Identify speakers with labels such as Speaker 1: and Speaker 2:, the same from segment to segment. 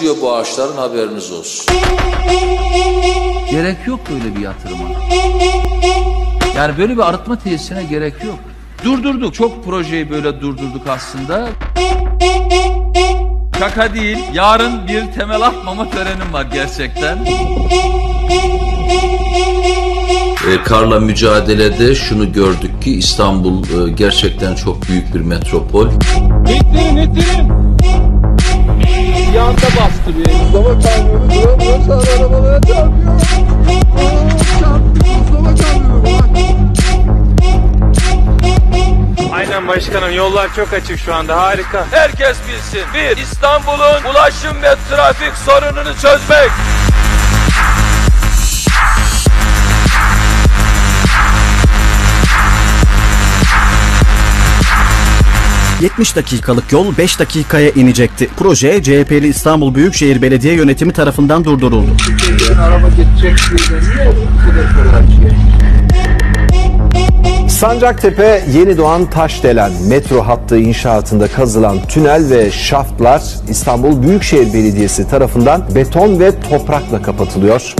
Speaker 1: başlıyor bu ağaçların haberiniz olsun.
Speaker 2: Gerek yok böyle bir yatırıma. Yani böyle bir arıtma tesisine gerek yok. Durdurduk. Çok projeyi böyle durdurduk aslında. Şaka değil. Yarın bir temel atmama törenim var gerçekten.
Speaker 1: E, karla mücadelede şunu gördük ki İstanbul e, gerçekten çok büyük bir metropol.
Speaker 3: Netlerin netlerin. Aynen başkanım yollar çok açık şu anda harika.
Speaker 2: Herkes bilsin. Bir, İstanbul'un ulaşım ve trafik sorununu çözmek.
Speaker 4: 70 dakikalık yol 5 dakikaya inecekti. Proje CHP'li İstanbul Büyükşehir Belediye Yönetimi tarafından durduruldu.
Speaker 5: Araba geçecek?
Speaker 6: Sancaktepe yeni doğan Taşdelen metro hattı inşaatında kazılan tünel ve şaftlar İstanbul Büyükşehir Belediyesi tarafından beton ve toprakla kapatılıyor.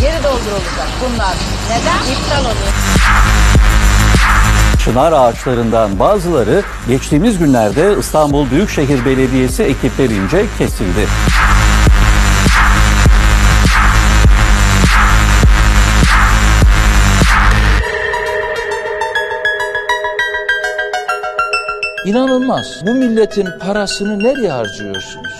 Speaker 7: Geri doldurulacak bunlar. Neden? İptal oluyor.
Speaker 8: Çınar ağaçlarından bazıları geçtiğimiz günlerde İstanbul Büyükşehir Belediyesi ekiplerince kesildi.
Speaker 2: İnanılmaz. Bu milletin parasını nereye harcıyorsunuz?